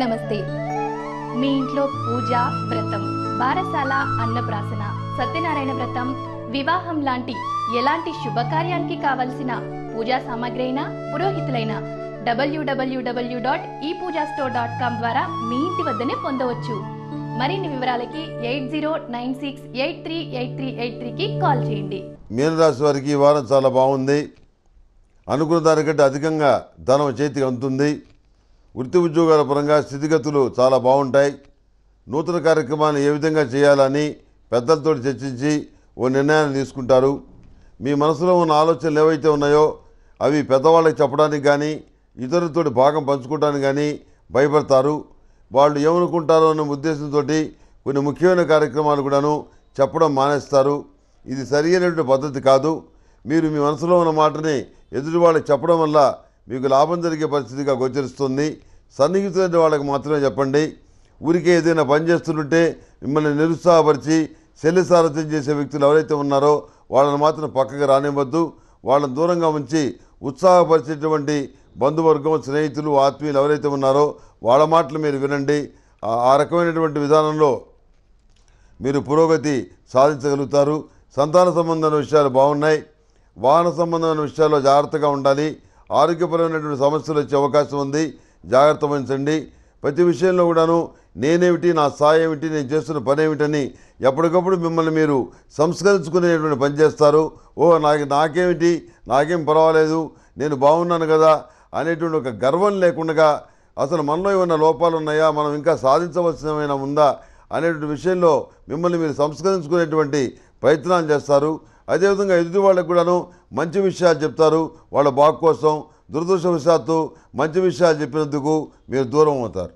నమస్తే. మీ ఇంట్లో పూజ వ్రతం బారసాల అన్నప్రాసన సత్యనారాయణ వ్రతం వివాహం లాంటి ఎలాంటి శుభకార్యానికి కావలసిన పూజా సామాగ్రి అయినా పురోహితులైన డబ్ల్యూడబ్ల్యూడబ్ల్యూ డాట్ ఈ పూజా స్టోర్ డాట్ కామ్ ద్వారా మీ ఇంటి వద్దనే పొందవచ్చు. మరిన్ని వివరాలకి eight zero nine six eight three eight three eight త్రీకి కాల్ చేయండి. మీనరాశి వారికి ఈ వారం చాలా బాగుంది. అనుకున్న దానికంటే అధికంగా ధనం చేతికి అందుతుంది. వృత్తి ఉద్యోగాల పరంగా స్థితిగతులు చాలా బాగుంటాయి. నూతన కార్యక్రమాన్ని ఏ విధంగా చేయాలని పెద్దలతో చర్చించి ఓ నిర్ణయాన్ని తీసుకుంటారు. మీ మనసులో ఉన్న ఆలోచనలు ఏవైతే ఉన్నాయో అవి పెద్దవాళ్ళకి చెప్పడానికి కానీ ఇతరులతో భాగం పంచుకోవడానికి కానీ భయపడతారు. వాళ్ళు ఏమనుకుంటారో అన్న ఉద్దేశంతో కొన్ని ముఖ్యమైన కార్యక్రమాలు కూడాను చెప్పడం మానేస్తారు. ఇది సరి అయినటువంటి పద్ధతి కాదు. మీరు మీ మనసులో ఉన్న మాటని ఎదుటి వాళ్ళకి చెప్పడం వల్ల మీకు లాభం జరిగే పరిస్థితిగా గోచరిస్తుంది సన్నిహితులైన వాళ్ళకి మాత్రమే చెప్పండి. ఊరికే ఏదైనా పని చేస్తుంటే మిమ్మల్ని నిరుత్సాహపరిచి శల్యసారథ్యం చేసే వ్యక్తులు ఎవరైతే ఉన్నారో వాళ్ళని మాత్రం పక్కకు రానివ్వద్దు. వాళ్ళని దూరంగా ఉంచి ఉత్సాహపరిచేటువంటి బంధువర్గం స్నేహితులు ఆత్మీయులు ఎవరైతే ఉన్నారో వాళ్ళ మాటలు మీరు వినండి. ఆ- ఆ రకమైనటువంటి విధానంలో మీరు పురోగతి సాధించగలుగుతారు. సంతాన సంబంధమైన విషయాలు బాగున్నాయి. వాహన సంబంధమైన విషయాల్లో జాగ్రత్తగా ఉండాలి. ఆరోగ్యపరమైనటువంటి సమస్యలు వచ్చే అవకాశం ఉంది. జాగ్రత్త వహించండి. ప్రతి విషయంలో కూడాను నేనేమిటి నా స్థాయి ఏమిటి నేను చేస్తున్న పని ఏమిటని ఎప్పటికప్పుడు మిమ్మల్ని మీరు సంస్కరించుకునేటువంటి పని చేస్తారు. ఓ నాకు నాకేమిటి నాకేం పర్వాలేదు నేను బాగున్నాను కదా అనేటువంటి ఒక గర్వం లేకుండా అసలు మనలో ఏమైనా లోపాలు ఉన్నాయా మనం ఇంకా సాధించవలసిన ఏమైనా ఉందా అనేటువంటి విషయంలో మిమ్మల్ని మీరు సంస్కరించుకునేటువంటి ప్రయత్నాలు చేస్తారు. అదేవిధంగా ఎదుటి వాళ్ళకు కూడాను మంచి విషయాలు చెప్తారు. వాళ్ళ బాగు కోసం దురదృష్టవశాత్తు మంచి విషయాలు చెప్పినందుకు మీరు దూరం అవుతారు.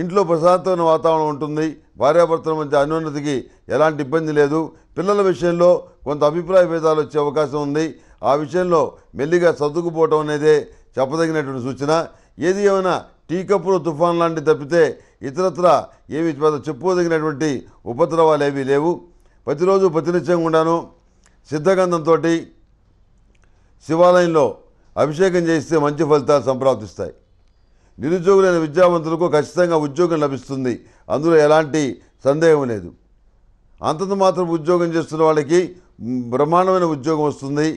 ఇంట్లో ప్రశాంతమైన వాతావరణం ఉంటుంది. భార్యాభర్తల మధ్య అన్యోన్నతికి ఎలాంటి ఇబ్బంది లేదు. పిల్లల విషయంలో కొంత అభిప్రాయ భేదాలు వచ్చే అవకాశం ఉంది. ఆ విషయంలో మెల్లిగా సర్దుకుపోవటం అనేదే చెప్పదగినటువంటి సూచన. ఏది ఏమైనా టీ కప్పులు తుఫాన్ లాంటి తప్పితే ఇతరత్ర ఏమి చెప్పుకోదగినటువంటి ఉపద్రవాలు ఏవీ లేవు. ప్రతిరోజు ప్రతినిత్యం కూడాను సిద్ధగంధంతో శివాలయంలో అభిషేకం చేస్తే మంచి ఫలితాలు సంప్రాప్తిస్తాయి. నిరుద్యోగులైన విద్యావంతులకు ఖచ్చితంగా ఉద్యోగం లభిస్తుంది. అందులో ఎలాంటి సందేహం లేదు. అంతంత మాత్రం ఉద్యోగం చేస్తున్న వాళ్ళకి బ్రహ్మాండమైన ఉద్యోగం వస్తుంది.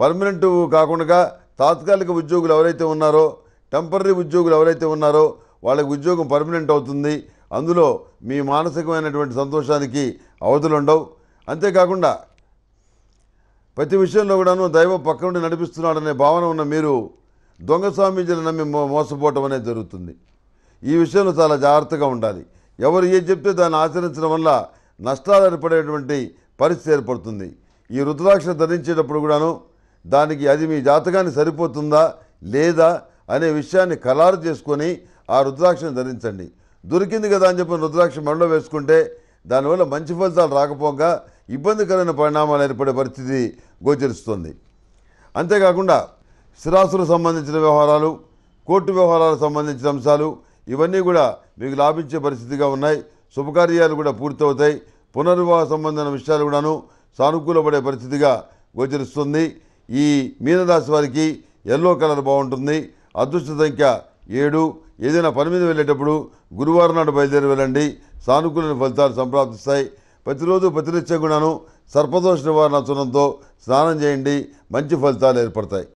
పర్మనెంట్ కాకుండా తాత్కాలిక ఉద్యోగులు ఎవరైతే ఉన్నారో టెంపరీ ఉద్యోగులు ఎవరైతే ఉన్నారో వాళ్ళకి ఉద్యోగం పర్మనెంట్ అవుతుంది. అందులో మీ మానసికమైనటువంటి సంతోషానికి అవధులు ఉండవు అంతేకాకుండా ప్రతి విషయంలో కూడాను దైవం పక్క నుండి నడిపిస్తున్నాడనే భావన ఉన్న మీరు దొంగ స్వామీజీని నమ్మి మోసపోవటం అనేది జరుగుతుంది. ఈ విషయంలో చాలా జాగ్రత్తగా ఉండాలి. ఎవరు ఏం చెప్తే దాన్ని ఆచరించడం వల్ల నష్టాలు ఏర్పడేటువంటి పరిస్థితి ఏర్పడుతుంది. ఈ రుద్రాక్ష ధరించేటప్పుడు కూడాను దానికి అది మీ జాతకానికి సరిపోతుందా లేదా అనే విషయాన్ని ఖరారు చేసుకొని ఆ రుద్రాక్షను ధరించండి. దొరికింది కదా అని చెప్పి రుద్రాక్ష మెడలో వేసుకుంటే దానివల్ల మంచి ఫలితాలు రాకపోగా ఇబ్బందికరమైన పరిణామాలు ఏర్పడే పరిస్థితి గోచరిస్తుంది. అంతేకాకుండా స్థిరాస్తులకు సంబంధించిన వ్యవహారాలు కోర్టు వ్యవహారాలకు సంబంధించిన అంశాలు ఇవన్నీ కూడా మీకు లాభించే పరిస్థితిగా ఉన్నాయి. శుభకార్యాలు కూడా పూర్తవుతాయి. పునర్వివాహ సంబంధమైన విషయాలు కూడాను సానుకూలపడే పరిస్థితిగా గోచరిస్తుంది. ఈ మీనరాశి వారికి ఎల్లో కలర్ బాగుంటుంది. అదృష్ట సంఖ్య ఏడు. ఏదైనా పని మీద వెళ్ళేటప్పుడు గురువారం నాడు బయలుదేరి వెళ్ళండి. సానుకూల ఫలితాలు సంప్రాప్తిస్తాయి. ప్రతిరోజు ప్రతినిత్యం గుణను సర్పదోష నివారణ చూడంతో స్నానం చేయండి. మంచి ఫలితాలు ఏర్పడతాయి.